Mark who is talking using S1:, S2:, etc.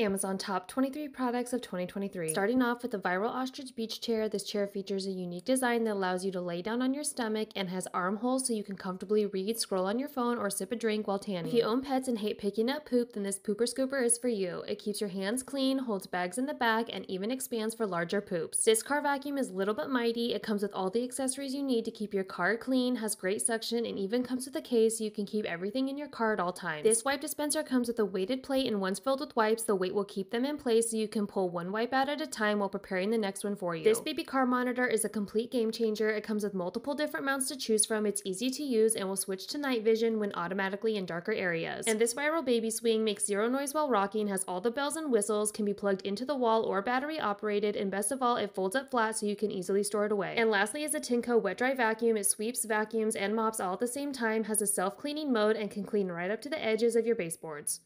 S1: Amazon top 23 products of 2023. Starting off with the Viral Ostrich Beach Chair, this chair features a unique design that allows you to lay down on your stomach and has armholes so you can comfortably read, scroll on your phone, or sip a drink while tanning. If you own pets and hate picking up poop, then this pooper scooper is for you. It keeps your hands clean, holds bags in the back, and even expands for larger poops. This car vacuum is little but mighty. It comes with all the accessories you need to keep your car clean, has great suction, and even comes with a case so you can keep everything in your car at all times. This wipe dispenser comes with a weighted plate and once filled with wipes, the weight weight will keep them in place so you can pull one wipe out at a time while preparing the next one for you. This baby car monitor is a complete game changer. It comes with multiple different mounts to choose from. It's easy to use and will switch to night vision when automatically in darker areas. And this viral baby swing makes zero noise while rocking, has all the bells and whistles, can be plugged into the wall or battery operated, and best of all, it folds up flat so you can easily store it away. And lastly is a Tineco wet dry vacuum. It sweeps, vacuums, and mops all at the same time, has a self-cleaning mode, and can clean right up to the edges of your baseboards.